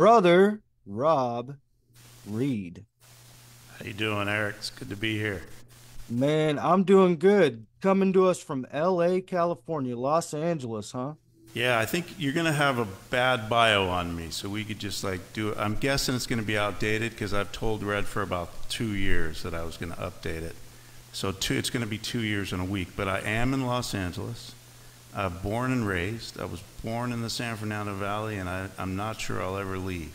brother Rob Reed. How you doing, Eric? It's good to be here. Man, I'm doing good. Coming to us from L.A., California, Los Angeles, huh? Yeah, I think you're gonna have a bad bio on me, so we could just like do it. I'm guessing it's gonna be outdated because I've told Red for about two years that I was gonna update it. So two, it's gonna be two years in a week. But I am in Los Angeles, uh, born and raised. I was born in the San Fernando Valley, and I, I'm not sure I'll ever leave,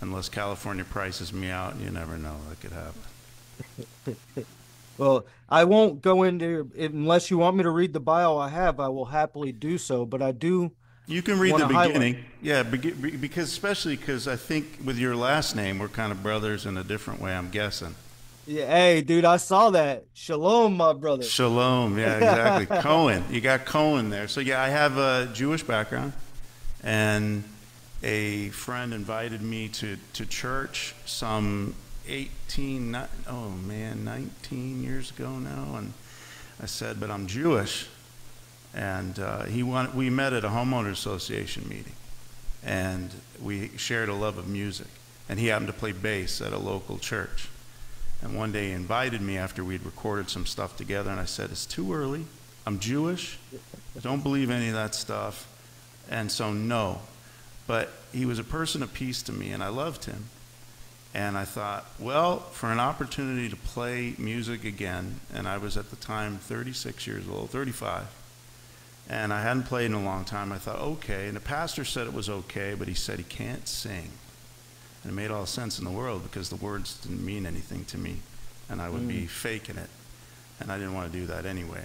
unless California prices me out. You never know; that could happen. Well, I won't go into unless you want me to read the bio I have. I will happily do so, but I do. You can read the wanna highlight- beginning, yeah, because especially because I think with your last name, we're kind of brothers in a different way. I'm guessing. Yeah, hey, dude, I saw that. Shalom, my brother. Shalom, yeah, exactly. Cohen, you got Cohen there. So yeah, I have a Jewish background, and a friend invited me to to church some 18, ni- oh man, 19 years ago now, and I said, but I'm Jewish, and uh, he wanted, we met at a homeowner association meeting, and we shared a love of music, and he happened to play bass at a local church. And one day he invited me after we'd recorded some stuff together, and I said, It's too early. I'm Jewish. I don't believe any of that stuff. And so, no. But he was a person of peace to me, and I loved him. And I thought, well, for an opportunity to play music again, and I was at the time 36 years old, 35, and I hadn't played in a long time, I thought, okay. And the pastor said it was okay, but he said he can't sing. And it made all sense in the world because the words didn't mean anything to me, and I would be faking it. And I didn't want to do that anyway.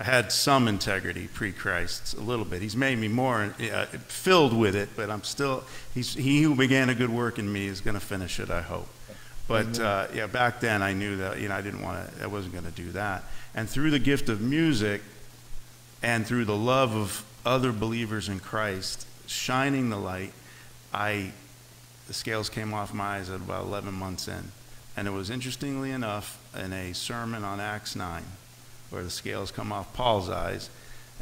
I had some integrity pre Christ, a little bit. He's made me more uh, filled with it, but I'm still, he's, he who began a good work in me is going to finish it, I hope. But uh, yeah, back then I knew that, you know, I didn't want to, I wasn't going to do that. And through the gift of music and through the love of other believers in Christ, shining the light, I the scales came off my eyes at about 11 months in. And it was interestingly enough in a sermon on Acts 9 where the scales come off Paul's eyes.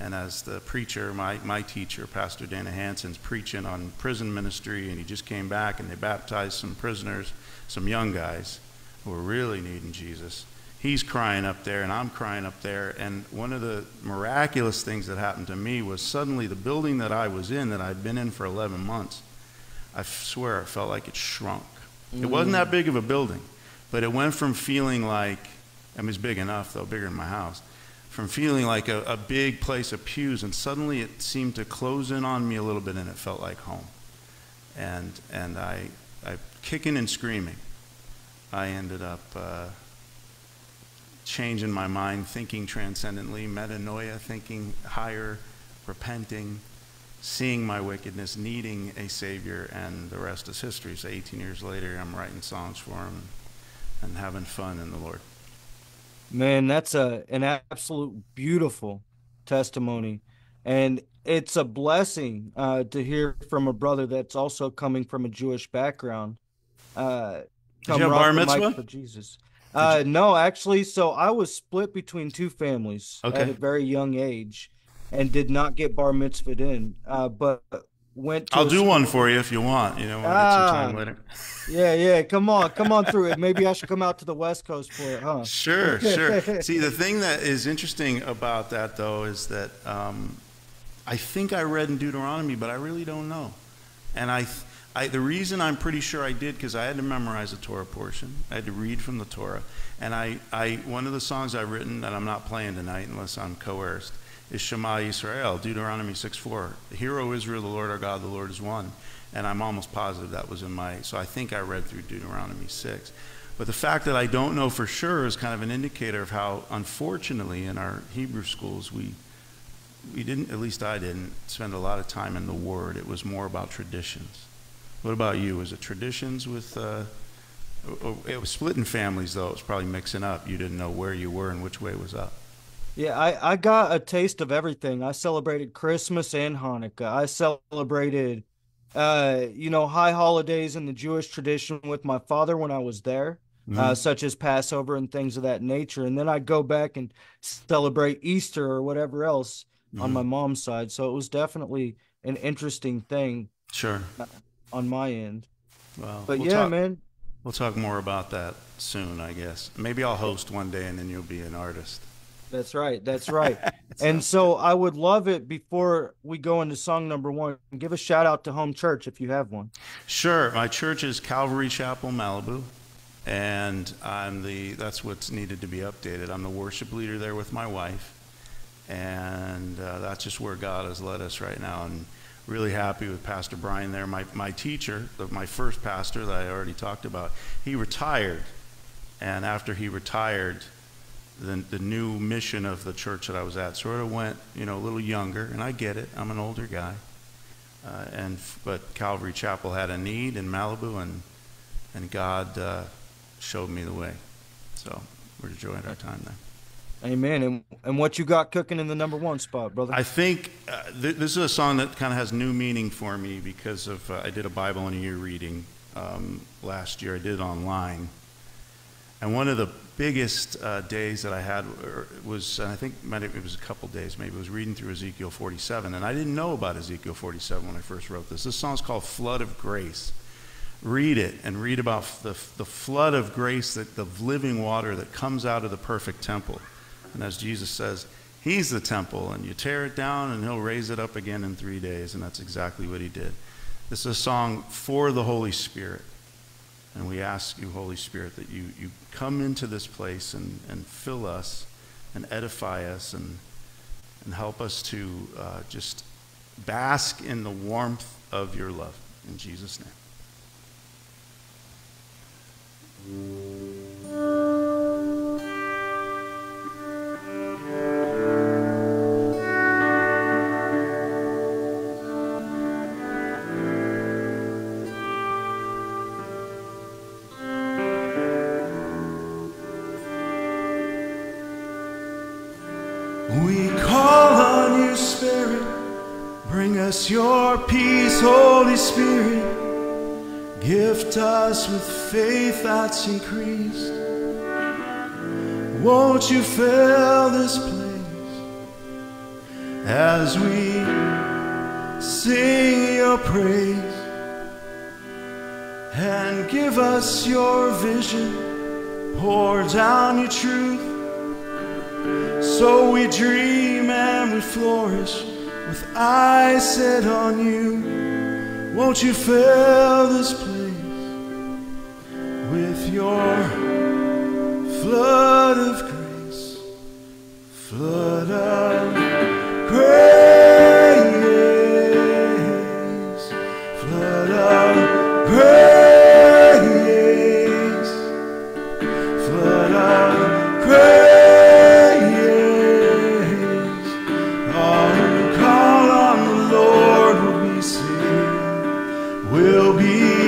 And as the preacher, my, my teacher, Pastor Dana Hansen's preaching on prison ministry, and he just came back and they baptized some prisoners, some young guys who were really needing Jesus. He's crying up there, and I'm crying up there. And one of the miraculous things that happened to me was suddenly the building that I was in, that I'd been in for 11 months, I swear it felt like it shrunk. It wasn't that big of a building, but it went from feeling like, I mean, it's big enough though, bigger than my house, from feeling like a, a big place of pews, and suddenly it seemed to close in on me a little bit, and it felt like home. And and I, I kicking and screaming, I ended up uh, changing my mind, thinking transcendently, metanoia, thinking higher, repenting, seeing my wickedness, needing a Savior, and the rest is history. So 18 years later, I'm writing songs for Him and having fun in the Lord. Man, that's a an absolute beautiful testimony, and it's a blessing uh, to hear from a brother that's also coming from a Jewish background. Uh, Did you have bar mitzvah? for Jesus. Uh, no, actually, so I was split between two families at a very young age, and did not get bar mitzvahed in. Uh, but went. To I'll do one for you if you want. You know, when we get some time Ah. later. Yeah, yeah. Come on, come on through it. Maybe I should come out to the West Coast for it, huh? Sure, sure. See, the thing that is interesting about that, though, is that um, I think I read in Deuteronomy, but I really don't know. And I, I the reason I'm pretty sure I did because I had to memorize the Torah portion. I had to read from the Torah, and I, I one of the songs I've written that I'm not playing tonight unless I'm coerced is Shema Yisrael, Deuteronomy 6:4. Hear, O Israel, the Lord our God, the Lord is one. And I'm almost positive that was in my. So I think I read through Deuteronomy 6. But the fact that I don't know for sure is kind of an indicator of how, unfortunately, in our Hebrew schools, we we didn't, at least I didn't, spend a lot of time in the Word. It was more about traditions. What about you? Was it traditions with? Uh, it was splitting families, though. It was probably mixing up. You didn't know where you were and which way was up. Yeah, I, I got a taste of everything. I celebrated Christmas and Hanukkah. I celebrated, uh, you know, high holidays in the Jewish tradition with my father when I was there, uh, such as Passover and things of that nature. And then I go back and celebrate Easter or whatever else on Mhm. my mom's side. So it was definitely an interesting thing. Sure. on my end. Well, But we'll yeah, talk, man. We'll talk more about that soon, I guess. Maybe I'll host one day and then you'll be an artist. That's right. That's right. and so I would love it before we go into song number one. Give a shout out to home church if you have one. Sure. My church is Calvary Chapel, Malibu, and I'm the. That's what's needed to be updated. I'm the worship leader there with my wife, and uh, that's just where God has led us right now. And really happy with Pastor Brian there. My my teacher, my first pastor that I already talked about, he retired, and after he retired. The, the new mission of the church that I was at sort of went, you know, a little younger, and I get it. I'm an older guy, uh, and but Calvary Chapel had a need in Malibu, and and God uh, showed me the way. So we're enjoying our time there. Amen. And and what you got cooking in the number one spot, brother? I think uh, th- this is a song that kind of has new meaning for me because of uh, I did a Bible in a year reading um, last year. I did it online, and one of the biggest uh, days that I had was I think it was a couple days maybe was reading through Ezekiel 47, and I didn't know about Ezekiel 47 when I first wrote this. This song's called "Flood of Grace." Read it and read about the the flood of grace, that the living water that comes out of the perfect temple. And as Jesus says, He's the temple, and you tear it down, and He'll raise it up again in three days. And that's exactly what He did. This is a song for the Holy Spirit. And we ask you, Holy Spirit, that you, you come into this place and, and fill us and edify us and, and help us to uh, just bask in the warmth of your love. In Jesus' name. Us your peace, Holy Spirit. Gift us with faith that's increased. Won't you fill this place as we sing your praise? And give us your vision, pour down your truth, so we dream and we flourish with eyes set on you. Won't you fill this place with your flood of grace, flood of grace, see.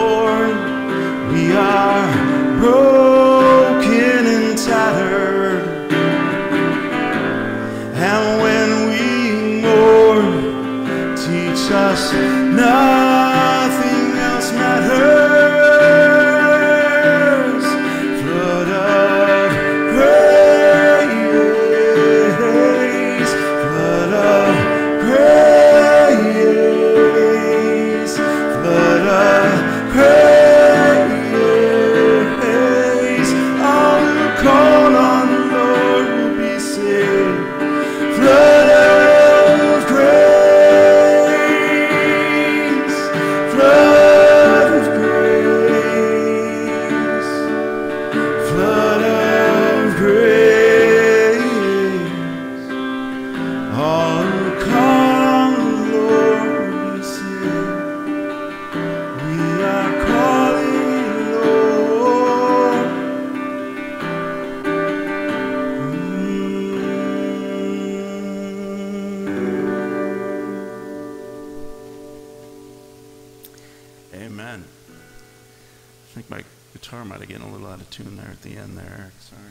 at the end there, Eric. Sorry.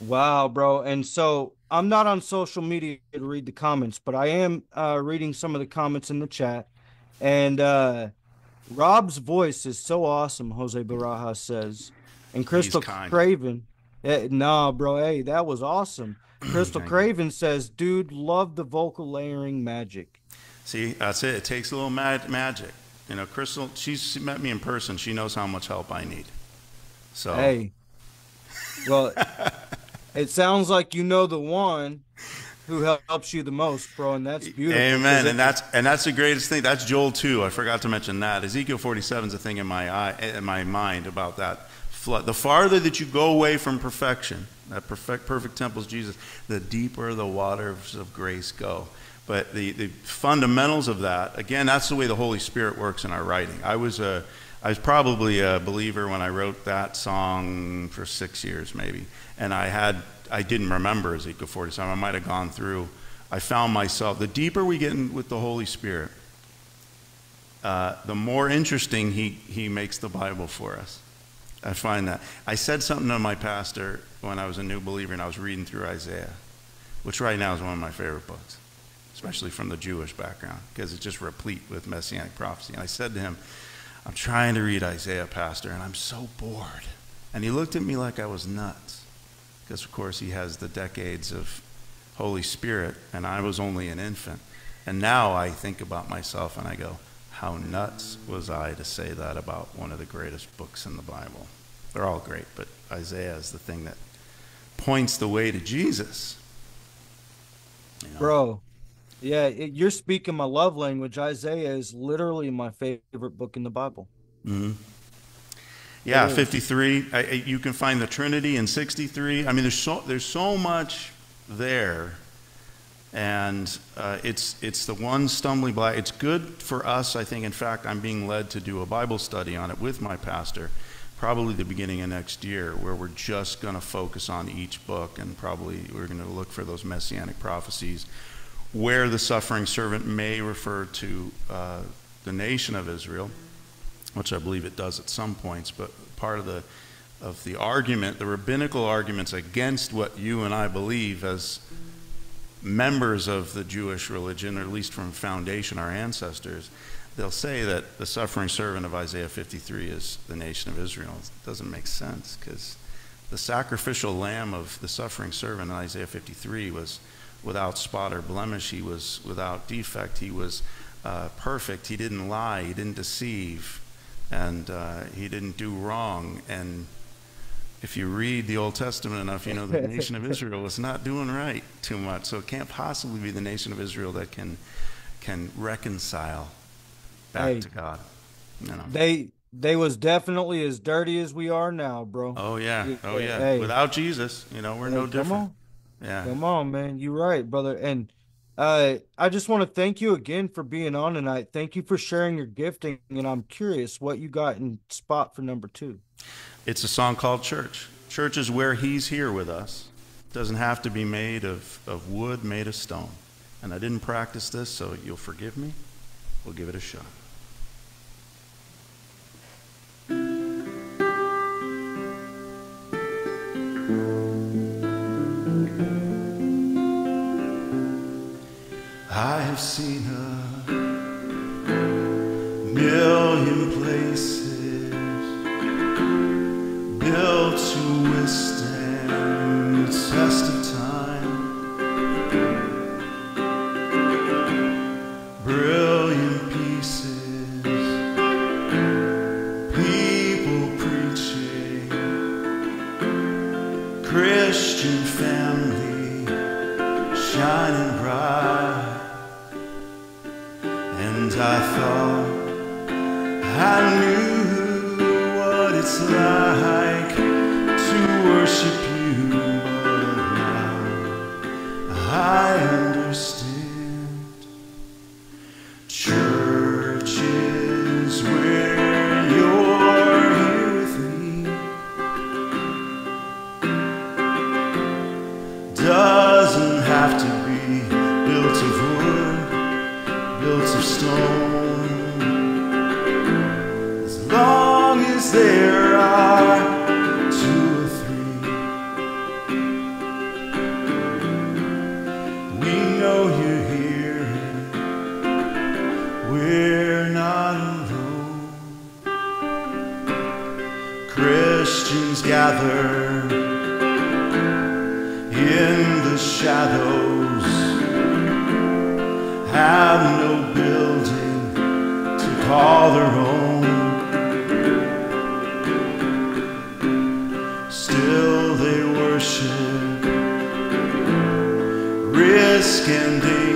Wow, bro. And so I'm not on social media to read the comments, but I am uh, reading some of the comments in the chat. And uh, Rob's voice is so awesome, Jose Baraja says. And Crystal Craven, eh, nah, bro, hey, that was awesome. Crystal Craven says, dude, love the vocal layering magic. See, that's it. It takes a little mag- magic. You know, Crystal, she's met me in person. She knows how much help I need. So, hey, well, it sounds like you know the one who helps you the most, bro, and that's beautiful. Amen. And that's and that's the greatest thing. That's Joel too. I forgot to mention that. Ezekiel 47 is a thing in my eye, in my mind about that flood. The farther that you go away from perfection, that perfect perfect temple is Jesus, the deeper the waters of grace go. But the, the fundamentals of that, again, that's the way the Holy Spirit works in our writing. I was a I was probably a believer when I wrote that song for six years, maybe. And I had, I didn't remember Ezekiel 47. I might have gone through. I found myself, the deeper we get in with the Holy Spirit, uh, the more interesting he, he makes the Bible for us. I find that. I said something to my pastor when I was a new believer and I was reading through Isaiah, which right now is one of my favorite books, especially from the Jewish background, because it's just replete with messianic prophecy. And I said to him, I'm trying to read Isaiah, Pastor, and I'm so bored. And he looked at me like I was nuts. Because, of course, he has the decades of Holy Spirit, and I was only an infant. And now I think about myself and I go, how nuts was I to say that about one of the greatest books in the Bible? They're all great, but Isaiah is the thing that points the way to Jesus. You know? Bro, yeah, it, you're speaking my love language. Isaiah is literally my favorite book in the Bible. Mm-hmm. Yeah, 53. I, you can find the Trinity in 63. I mean, there's so there's so much there, and uh, it's it's the one stumbling block. It's good for us, I think. In fact, I'm being led to do a Bible study on it with my pastor, probably the beginning of next year, where we're just going to focus on each book, and probably we're going to look for those messianic prophecies where the suffering servant may refer to uh, the nation of Israel, which I believe it does at some points, but part of the of the argument, the rabbinical arguments against what you and I believe as members of the Jewish religion, or at least from foundation, our ancestors, they'll say that the suffering servant of Isaiah 53 is the nation of Israel. It doesn't make sense because the sacrificial lamb of the suffering servant in Isaiah 53 was without spot or blemish. He was without defect. He was uh, perfect. He didn't lie. He didn't deceive. And uh, he didn't do wrong. And if you read the Old Testament enough, you know the nation of Israel was not doing right too much. So it can't possibly be the nation of Israel that can can reconcile back hey, to God. You know. They they was definitely as dirty as we are now, bro. Oh yeah, oh yeah. Hey. Without Jesus, you know, we're hey, no different. Yeah. Come on, man. You're right, brother. And uh, I just want to thank you again for being on tonight. Thank you for sharing your gifting. And I'm curious what you got in spot for number two. It's a song called Church. Church is where He's here with us. It doesn't have to be made of, of wood, made of stone. And I didn't practice this, so you'll forgive me. We'll give it a shot. I have seen a million places built to withstand the test I thought I knew what it's like to worship risk and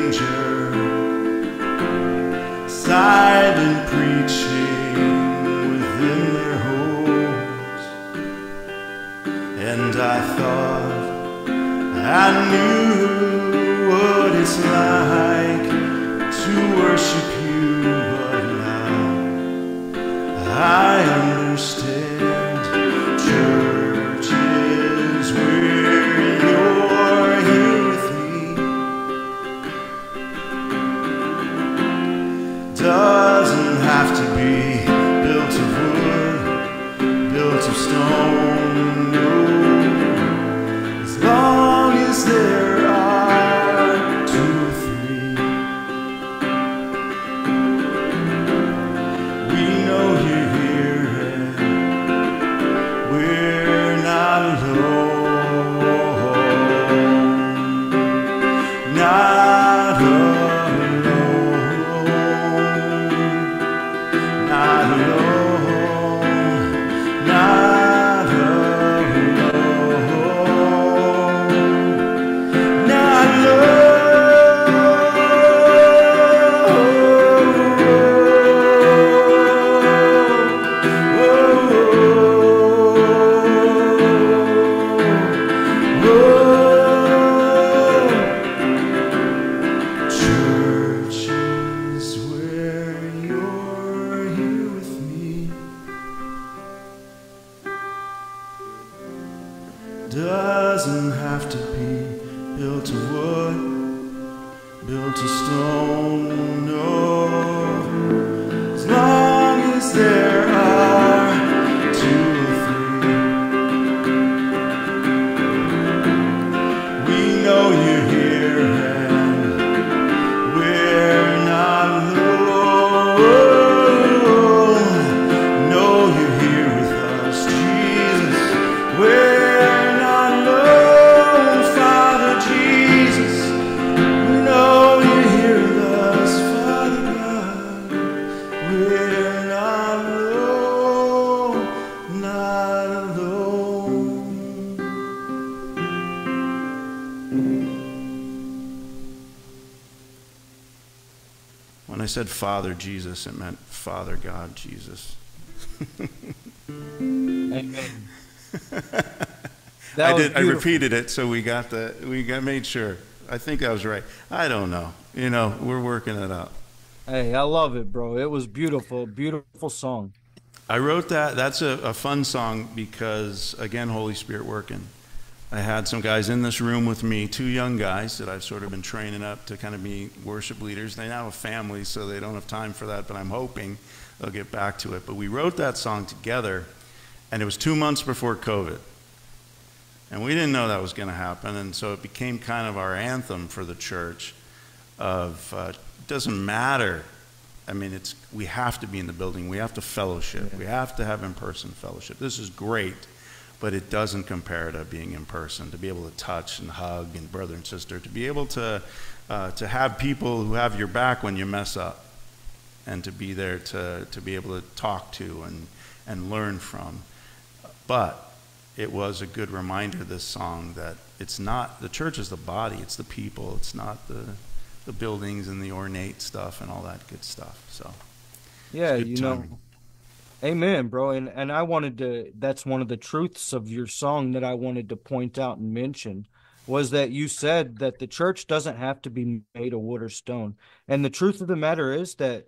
said Father Jesus, it meant Father God Jesus. Amen. I did. I repeated it, so we got the we got made sure. I think I was right. I don't know. You know, we're working it out. Hey, I love it, bro. It was beautiful, beautiful song. I wrote that. That's a, a fun song because, again, Holy Spirit working. I had some guys in this room with me, two young guys that I've sort of been training up to kind of be worship leaders. They now have families, so they don't have time for that, but I'm hoping they'll get back to it. But we wrote that song together, and it was two months before COVID. And we didn't know that was going to happen, and so it became kind of our anthem for the church of uh, it doesn't matter I mean, it's we have to be in the building. We have to fellowship. We have to have in-person fellowship. This is great, but it doesn't compare to being in person. To be able to touch and hug and brother and sister. To be able to uh, to have people who have your back when you mess up, and to be there to to be able to talk to and and learn from. But it was a good reminder. This song that it's not the church is the body. It's the people. It's not the the buildings and the ornate stuff and all that good stuff. So Yeah, you know. Amen, bro. And and I wanted to that's one of the truths of your song that I wanted to point out and mention was that you said that the church doesn't have to be made of wood or stone. And the truth of the matter is that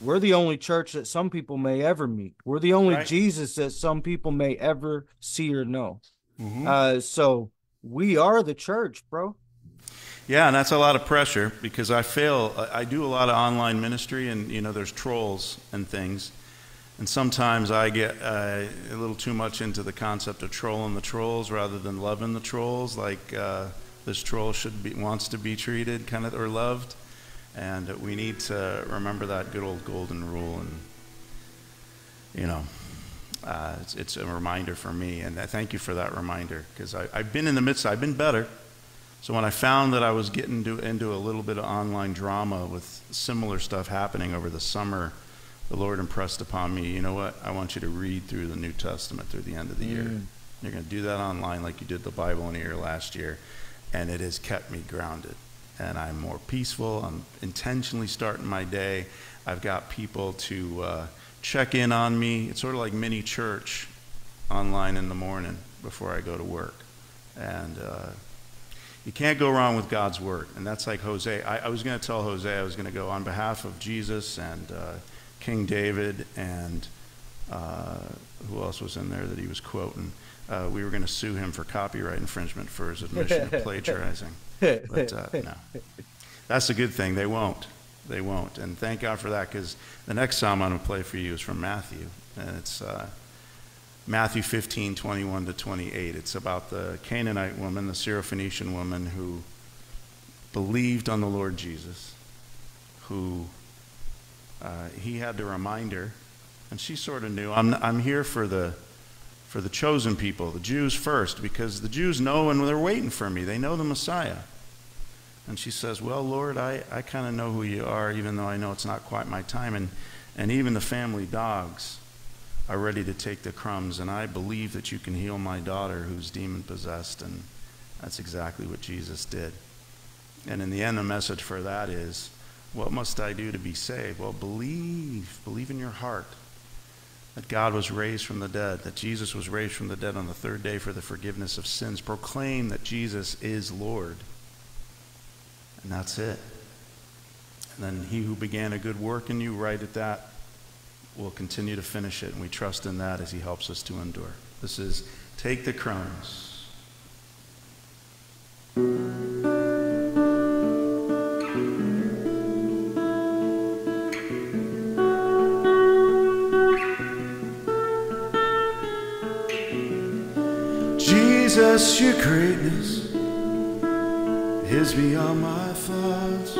we're the only church that some people may ever meet. We're the only Right. Jesus that some people may ever see or know. Mhm. Uh so we are the church, bro. Yeah, and that's a lot of pressure because I fail. I do a lot of online ministry, and you know, there's trolls and things, and sometimes I get uh, a little too much into the concept of trolling the trolls rather than loving the trolls, like uh, this troll should be wants to be treated, kind of or loved, and we need to remember that good old golden rule, and you know, uh, it's, it's, a reminder for me, and I thank you for that reminder because I've been in the midst. I've been better. So when I found that I was getting to, into a little bit of online drama with similar stuff happening over the summer, the Lord impressed upon me. You know what? I want you to read through the New Testament through the end of the mm. year. You're going to do that online like you did the Bible in a year last year, and it has kept me grounded. And I'm more peaceful. I'm intentionally starting my day. I've got people to. Uh, check in on me. It's sort of like mini church online in the morning before I go to work. And uh, you can't go wrong with God's word. And that's like Jose. I, I was going to tell Jose I was going to go on behalf of Jesus and uh, King David and uh, who else was in there that he was quoting. Uh, we were going to sue him for copyright infringement for his admission of plagiarizing. But uh, no. That's a good thing. They won't. They won't. And thank God for that because the next psalm I'm going to play for you is from Matthew. And it's uh, Matthew 15, 21 to 28. It's about the Canaanite woman, the Syrophoenician woman who believed on the Lord Jesus, who uh, he had to remind her, and she sort of knew, I'm, I'm here for the, for the chosen people, the Jews first, because the Jews know and they're waiting for me. They know the Messiah. And she says, Well, Lord, I, I kind of know who you are, even though I know it's not quite my time. And, and even the family dogs are ready to take the crumbs. And I believe that you can heal my daughter who's demon possessed. And that's exactly what Jesus did. And in the end, the message for that is, What must I do to be saved? Well, believe. Believe in your heart that God was raised from the dead, that Jesus was raised from the dead on the third day for the forgiveness of sins. Proclaim that Jesus is Lord. And that's it. And then he who began a good work in you, right at that, will continue to finish it. And we trust in that as he helps us to endure. This is Take the Crumbs. Jesus, your greatness is beyond my thoughts.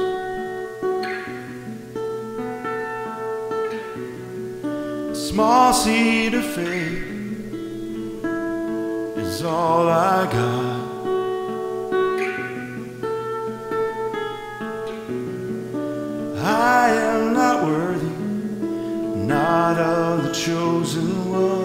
Small seed of faith is all I got. I am not worthy, not of the chosen ones.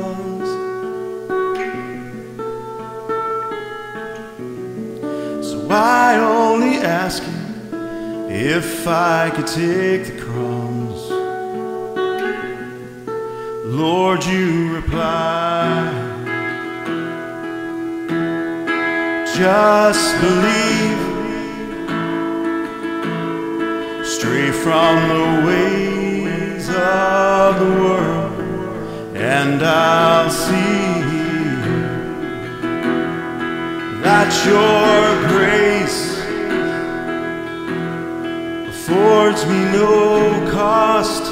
Only ask you if I could take the crumbs, Lord, you reply. Just believe, stray from the ways of the world, and I'll see that your grace affords me no cost.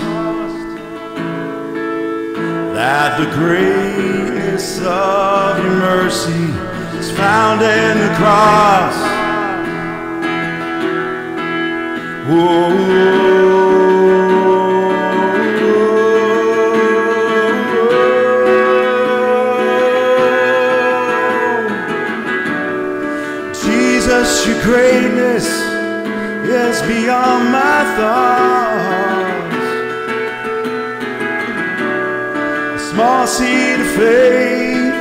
That the greatness of your mercy is found in the cross. Whoa. Seed of faith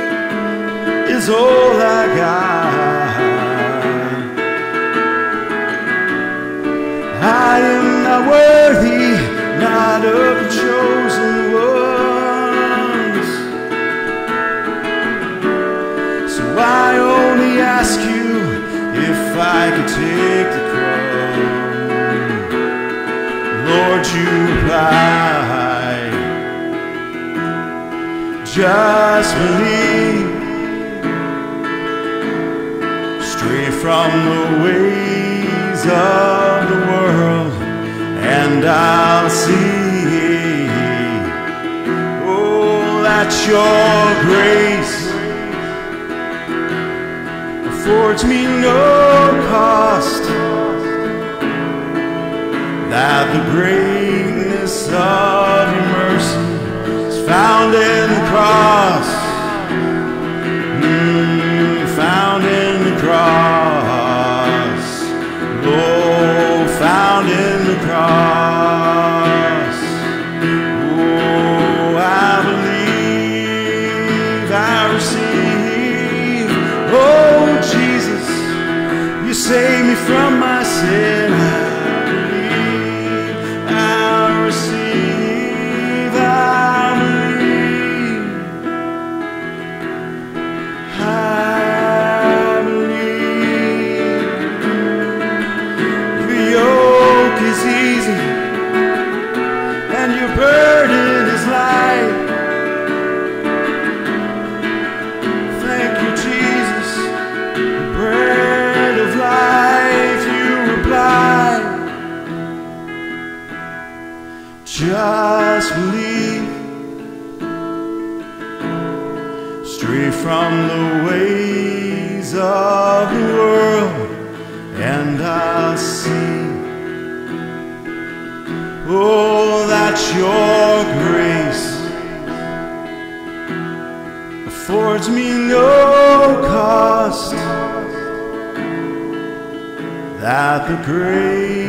is all I got. I am not worthy, not of the chosen ones. So I only ask you if I could take the cross. Lord, you provide. Just believe, stray from the ways of the world, and I'll see. Oh, that your grace affords me no cost that the greatness of just believe. Stray from the ways of the world, and I'll see. Oh, that your grace affords me no cost. That the greatness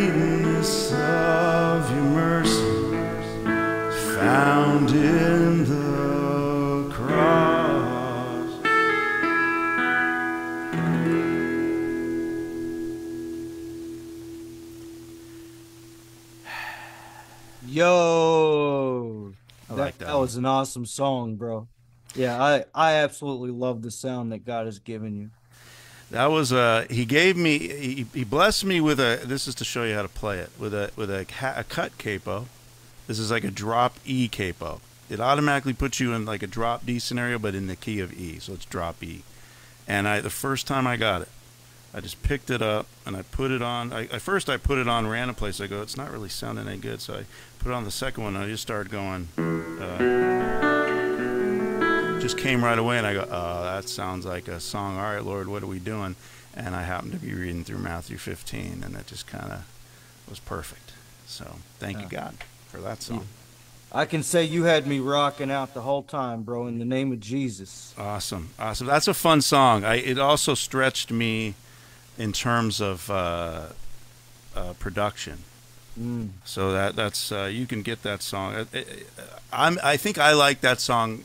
found in the cross. Yo, I that, like that that was an awesome song, bro. Yeah, I I absolutely love the sound that God has given you. That was uh he gave me he, he blessed me with a this is to show you how to play it with a with a, a cut capo. This is like a drop E capo. It automatically puts you in like a drop D scenario but in the key of E. So it's drop E. And I the first time I got it, I just picked it up and I put it on. I, at first I put it on random place. I go, it's not really sounding any good. So I put it on the second one and I just started going uh, just came right away and I go, oh, that sounds like a song. All right, Lord, what are we doing? And I happened to be reading through Matthew 15 and it just kind of was perfect. So thank you, God, for that song. I can say you had me rocking out the whole time, bro. In the name of Jesus. Awesome, awesome. That's a fun song. I, it also stretched me in terms of uh, uh, production. Mm. So that that's uh, you can get that song. I'm I think I like that song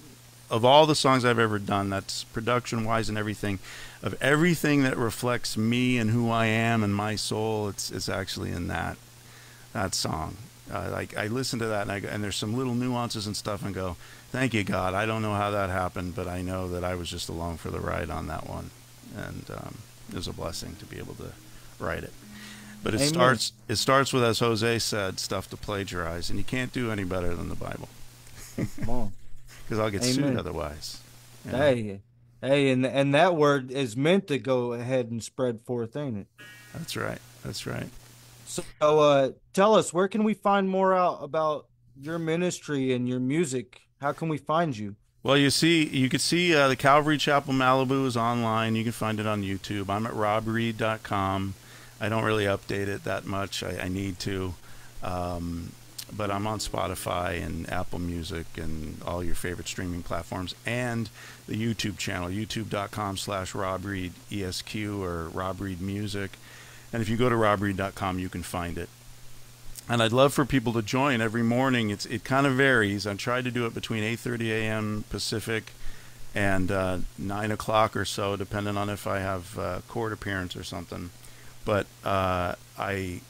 of all the songs I've ever done. That's production wise and everything. Of everything that reflects me and who I am and my soul, it's it's actually in that that song. Uh, like I listen to that and I go, and there's some little nuances and stuff and go, thank you God. I don't know how that happened, but I know that I was just along for the ride on that one, and um, it was a blessing to be able to write it. But it Amen. starts it starts with as Jose said, stuff to plagiarize, and you can't do any better than the Bible Come on. because I'll get Amen. sued otherwise. you know? Hey, hey, and and that word is meant to go ahead and spread forth, ain't it? That's right. That's right. So, uh, tell us where can we find more out about your ministry and your music? How can we find you? Well, you see, you can see uh, the Calvary Chapel Malibu is online. You can find it on YouTube. I'm at robreed.com. I don't really update it that much. I, I need to. Um, but I'm on Spotify and Apple Music and all your favorite streaming platforms and the YouTube channel, youtube.com slash Rob Reed ESQ or Rob Reed Music. And if you go to robreed.com, you can find it. And I'd love for people to join every morning. It's it kind of varies. I try to do it between 8:30 a.m. Pacific and uh, nine o'clock or so, depending on if I have uh, court appearance or something. But uh, I,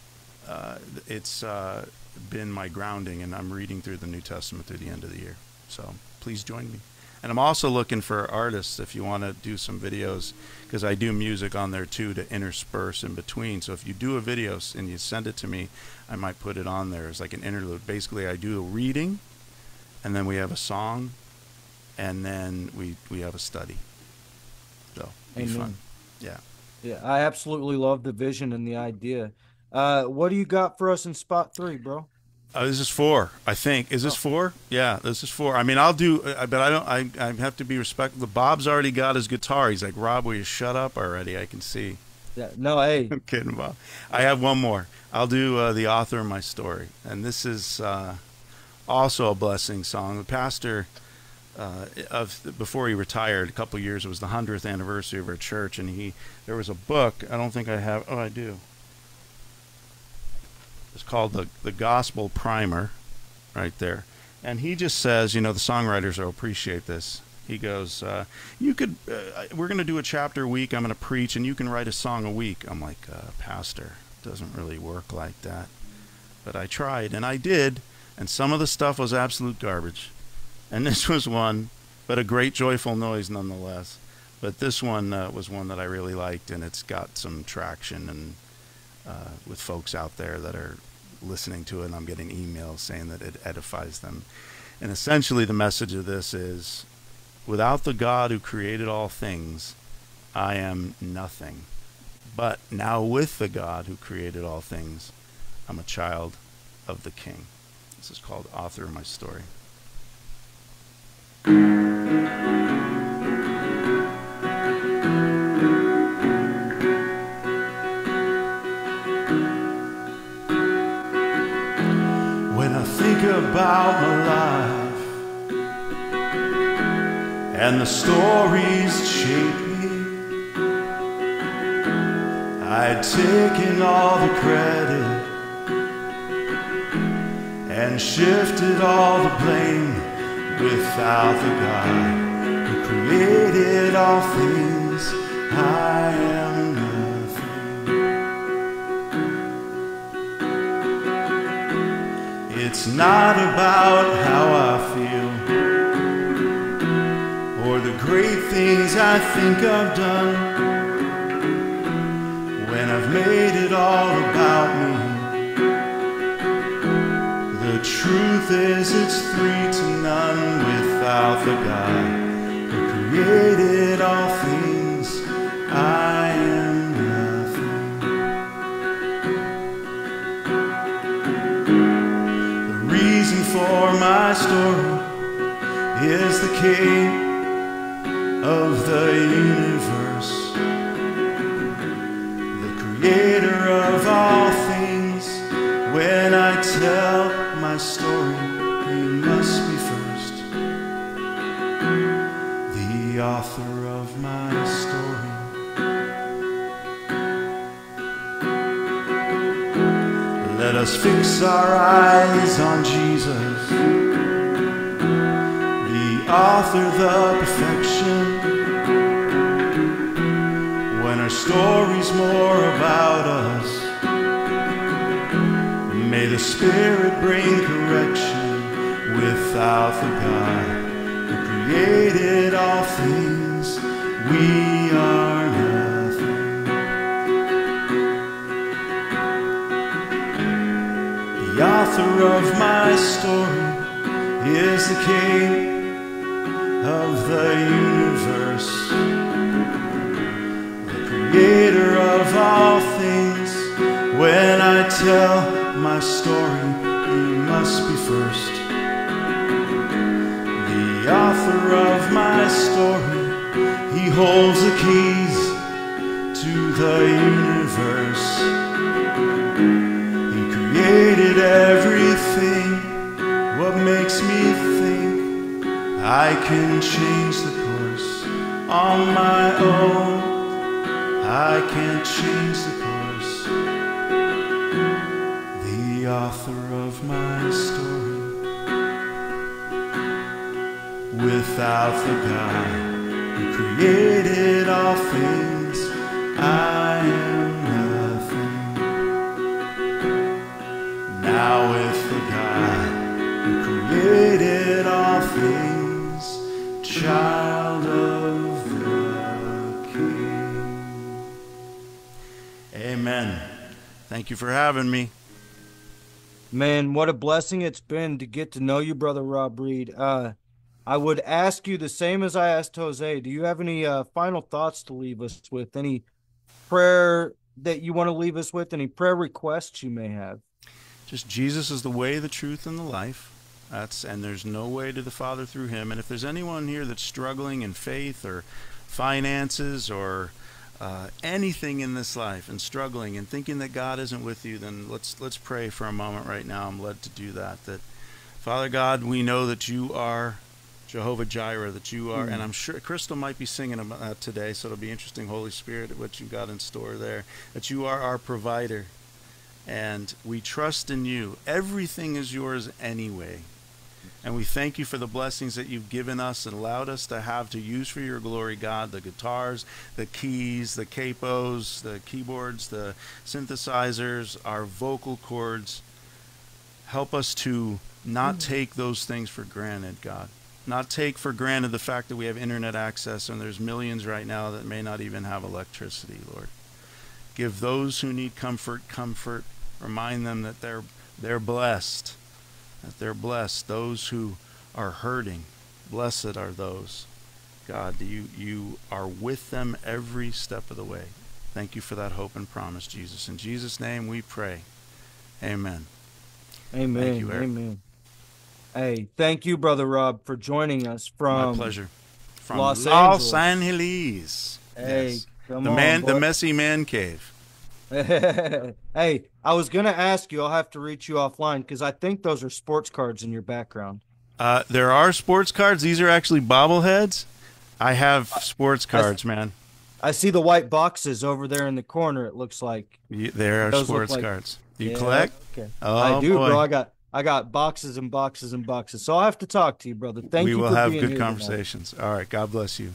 uh, it's uh, been my grounding, and I'm reading through the New Testament through the end of the year. So please join me. And I'm also looking for artists if you want to do some videos, because I do music on there too to intersperse in between. So if you do a video and you send it to me, I might put it on there as like an interlude. Basically, I do a reading, and then we have a song, and then we we have a study. So Amen. fun. Yeah. Yeah, I absolutely love the vision and the idea. Uh, what do you got for us in spot three, bro? Uh, this is four, I think. Is this Oh. four? Yeah, this is four. I mean, I'll do, uh, but I don't. I, I have to be respectful. Bob's already got his guitar. He's like, Rob, will you shut up already? I can see. Yeah, no, hey, I'm kidding, Bob. I have one more. I'll do uh, the author of my story, and this is uh, also a blessing song. The pastor uh, of before he retired, a couple years, it was the hundredth anniversary of our church, and he there was a book. I don't think I have. Oh, I do. It's called the the Gospel Primer, right there. And he just says, you know, the songwriters will appreciate this. He goes, uh, "You could. Uh, we're going to do a chapter a week. I'm going to preach, and you can write a song a week." I'm like, uh, "Pastor, doesn't really work like that." But I tried, and I did, and some of the stuff was absolute garbage, and this was one, but a great joyful noise nonetheless. But this one uh, was one that I really liked, and it's got some traction and uh, with folks out there that are listening to it. And I'm getting emails saying that it edifies them. And essentially, the message of this is without the God who created all things, I am nothing. But now, with the God who created all things, I'm a child of the King. This is called Author of My Story. And the stories shape me, I'd taken all the credit and shifted all the blame without the God who created all things. I am nothing. It's not about how I feel great things I think I've done when I've made it all about me. The truth is, it's three to none without the God who created all things. I am nothing. The reason for my story is the King the universe, the creator of all things. When I tell my story, he must be first. The author of my story. Let us fix our eyes on Jesus, the author, the perfection. Story's more about us, May the Spirit bring correction without the God who created all things. We tell my story, he must be first. The author of my story, he holds the keys to the universe. He created everything. What makes me think I can change the course on my own? I can't change the course The God who created all things, I am nothing. Now, with the God who created all things, child of the King. Amen. Thank you for having me. Man, what a blessing it's been to get to know you, brother Rob Reed. Uh, I would ask you the same as I asked Jose. Do you have any uh, final thoughts to leave us with? Any prayer that you want to leave us with? Any prayer requests you may have? Just Jesus is the way, the truth, and the life. That's and there's no way to the Father through Him. And if there's anyone here that's struggling in faith or finances or uh, anything in this life and struggling and thinking that God isn't with you, then let's let's pray for a moment right now. I'm led to do that. That Father God, we know that you are Jehovah Jireh, that you are, mm. and I'm sure Crystal might be singing about that today, so it'll be interesting, Holy Spirit, what you've got in store there. That you are our provider, and we trust in you. Everything is yours anyway. And we thank you for the blessings that you've given us and allowed us to have to use for your glory, God. The guitars, the keys, the capos, the keyboards, the synthesizers, our vocal cords. Help us to not take those things for granted, God. Not take for granted the fact that we have internet access and there's millions right now that may not even have electricity, Lord. Give those who need comfort comfort. Remind them that they're they're blessed. That they're blessed. Those who are hurting, blessed are those. God, you you are with them every step of the way. Thank you for that hope and promise, Jesus. In Jesus' name we pray. Amen. Amen. Thank you, Eric. Amen. Hey, thank you, brother Rob, for joining us from My pleasure. From Los Los, Angeles. Hey, Yes. come the on, man, the messy man cave. hey, I was gonna ask you. I'll have to reach you offline because I think those are sports cards in your background. Uh, there are sports cards. These are actually bobbleheads. I have sports cards, man. I see the white boxes over there in the corner. It looks like. You, there are Those sports like- cards. You Yeah, collect? Okay. Oh, I do, boy. bro. I got I got boxes and boxes and boxes. So I'll have to talk to you, brother. Thank we you will for have good here tonight. conversations. All right. God bless you.